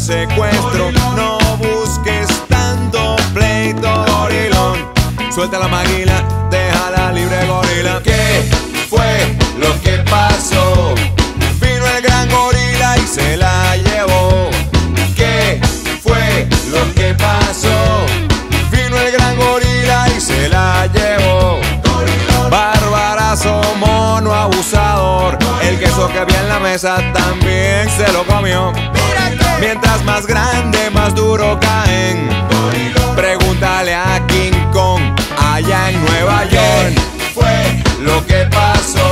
secuestro. No busques tanto pleito, gorilón. Suelta la maguila, déjala libre, gorila. ¿Qué fue lo que pasó? Vino el gran gorila y se la llevó. ¿Qué fue lo que pasó? Vino el gran gorila y se la llevó. Barbarazo, mono abusador. El queso que había en la mesa también se lo comió. Mientras más grande, más duro caen. Pregúntale a King Kong allá en Nueva York. Fue lo que pasó.